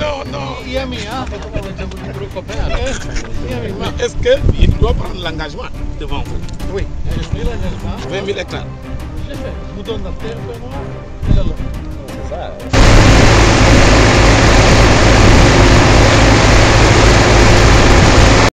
Non, non. Yami, hein Mais est-ce qu'il doit prendre l'engagement devant vous Oui. Je suis là, 20 000 hectares. Je sais. Je vous donne la terre, moi.